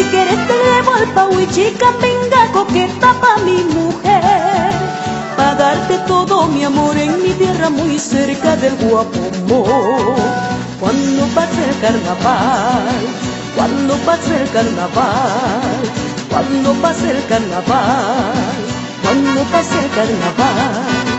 Si quieres te llevo al Pauichi, venga coqueta pa' mi mujer. Pa' darte todo mi amor en mi tierra muy cerca del Guapomo. Cuando pase el carnaval, cuando pase el carnaval, cuando pase el carnaval, cuando pase el carnaval.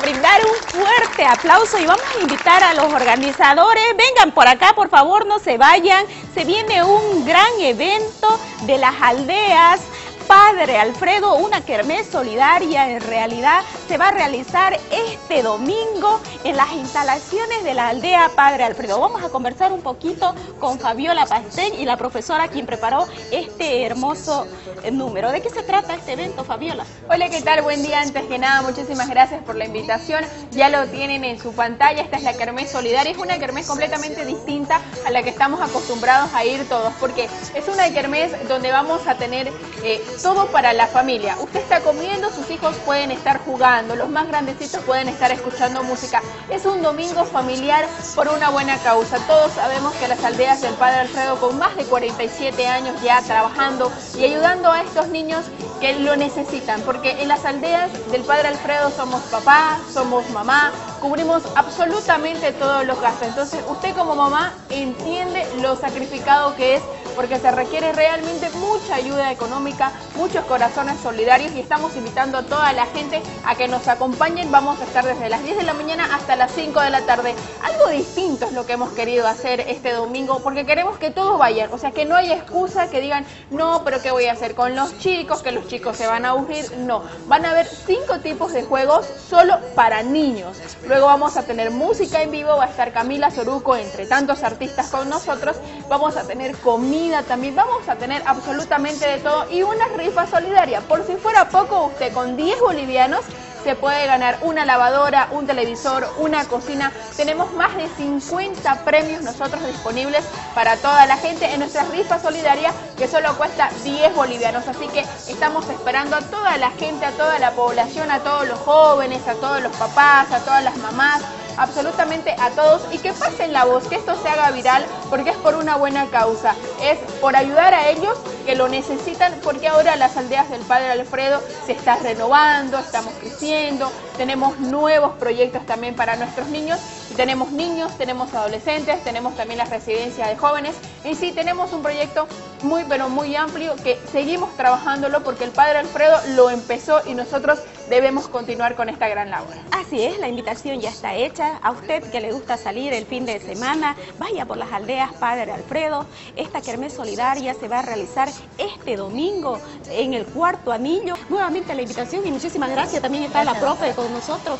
Brindar un fuerte aplauso y vamos a invitar a los organizadores. Vengan por acá, por favor, no se vayan. Se viene un gran evento de las aldeas Padre Alfredo, una kermés solidaria en realidad se va a realizar este domingo en las instalaciones de la aldea Padre Alfredo. Vamos a conversar un poquito con Fabiola Pastén y la profesora quien preparó este hermoso eh, número. ¿De qué se trata este evento, Fabiola? Hola, ¿qué tal? Buen día. Antes que nada, muchísimas gracias por la invitación. Ya lo tienen en su pantalla. Esta es la kermés solidaria. Es una kermés completamente distinta a la que estamos acostumbrados a ir todos, porque es una kermés donde vamos a tener eh, todo para la familia. Usted está comiendo, sus hijos pueden estar jugando, los más grandecitos pueden estar escuchando música. Es un domingo familiar por una buena causa. Todos sabemos que las aldeas del Padre Alfredo, con más de 47 años ya trabajando y ayudando a estos niños que lo necesitan, porque en las aldeas del Padre Alfredo somos papá, somos mamá, cubrimos absolutamente todos los gastos. Entonces usted como mamá entiende lo sacrificado que es porque se requiere realmente mucha ayuda económica, muchos corazones solidarios y estamos invitando a toda la gente a que nos acompañen. Vamos a estar desde las 10 de la mañana hasta las 5 de la tarde. Algo distinto es lo que hemos querido hacer este domingo porque queremos que todos vayan, o sea que no haya excusa que digan, no, pero ¿qué voy a hacer con los chicos? Que los chicos se van a aburrir. No, van a haber cinco tipos de juegos solo para niños. Luego vamos a tener música en vivo, va a estar Camila Soruco, entre tantos artistas con nosotros. Vamos a tener comida también, vamos a tener absolutamente de todo y una rifa solidaria. Por si fuera poco, usted con 10 bolivianos se puede ganar una lavadora, un televisor, una cocina. Tenemos más de 50 premios nosotros disponibles para toda la gente en nuestra rifa solidaria que solo cuesta 10 bolivianos. Así que estamos esperando a toda la gente, a toda la población, a todos los jóvenes, a todos los papás, a todas las mamás absolutamente a todos y que pasen la voz, que esto se haga viral porque es por una buena causa, es por ayudar a ellos que lo necesitan porque ahora las aldeas del Padre Alfredo se están renovando, estamos creciendo, tenemos nuevos proyectos también para nuestros niños tenemos niños, tenemos adolescentes, tenemos también las residencias de jóvenes. Y sí, tenemos un proyecto muy, pero muy amplio que seguimos trabajándolo porque el Padre Alfredo lo empezó y nosotros debemos continuar con esta gran labor. Así es, la invitación ya está hecha. A usted que le gusta salir el fin de semana, vaya por las aldeas Padre Alfredo. Esta kermés solidaria se va a realizar este domingo en el cuarto anillo. Nuevamente la invitación y muchísimas gracias. También está la profe con nosotros.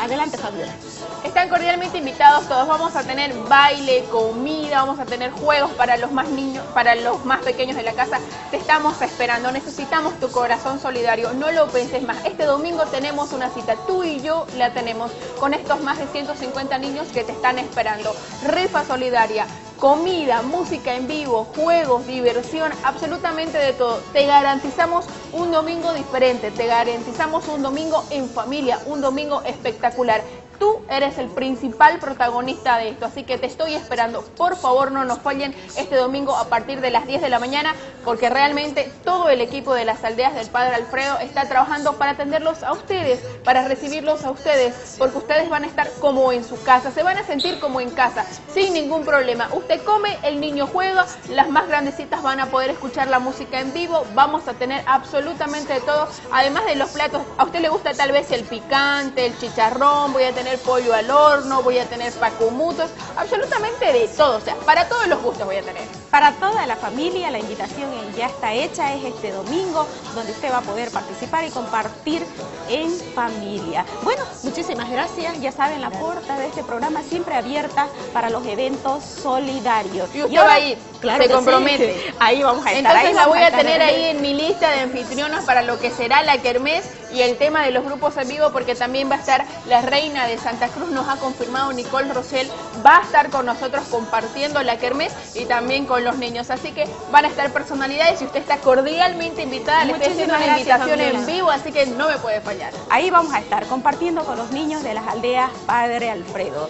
Adelante, Fabiola. Están cordialmente invitados todos. Vamos a tener baile, comida, vamos a tener juegos para los más niños, para los más pequeños de la casa. Te estamos esperando. Necesitamos tu corazón solidario. No lo penses más. Este domingo tenemos una cita. Tú y yo la tenemos con estos más de 150 niños que te están esperando. Rifa solidaria comida, música en vivo, juegos, diversión, absolutamente de todo. Te garantizamos un domingo diferente, te garantizamos un domingo en familia, un domingo espectacular. Tú eres el principal protagonista de esto, así que te estoy esperando. Por favor, no nos fallen este domingo a partir de las 10 de la mañana, porque realmente todo el equipo de las aldeas del Padre Alfredo está trabajando para atenderlos a ustedes, para recibirlos a ustedes, porque ustedes van a estar como en su casa, se van a sentir como en casa, sin ningún problema. Usted come, el niño juega, las más grandecitas van a poder escuchar la música en vivo, vamos a tener absolutamente todo, además de los platos. A usted le gusta tal vez el picante, el chicharrón, voy a tener pollo al horno, voy a tener pacumutos, absolutamente de todo, o sea, para todos los gustos voy a tener. Para toda la familia, la invitación ya está hecha, es este domingo, donde usted va a poder participar y compartir en familia. Bueno, muchísimas gracias, ya saben, la puerta de este programa siempre abierta para los eventos solidarios. Y usted va a ir, claro se compromete. Ahí vamos a estar. Entonces la voy a, tener ahí en mi lista de anfitrionas para lo que será la kermés y el tema de los grupos en vivo, porque también va a estar la reina de Santa Cruz, nos ha confirmado Nicole Rosell, va a estar con nosotros compartiendo la kermés y también con los niños. Así que van a estar personalidades y usted está cordialmente invitada. Le estoy haciendo una invitación en vivo, así que no me puede fallar. Ahí vamos a estar compartiendo con los niños de las aldeas Padre Alfredo.